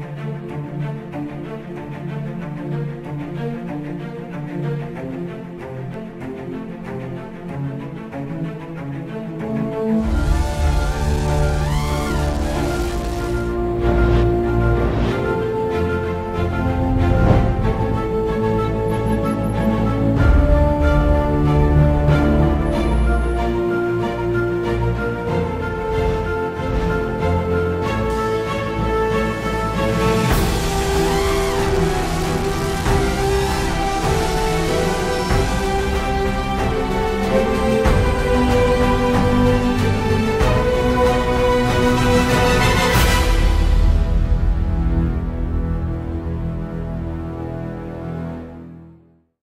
Bye.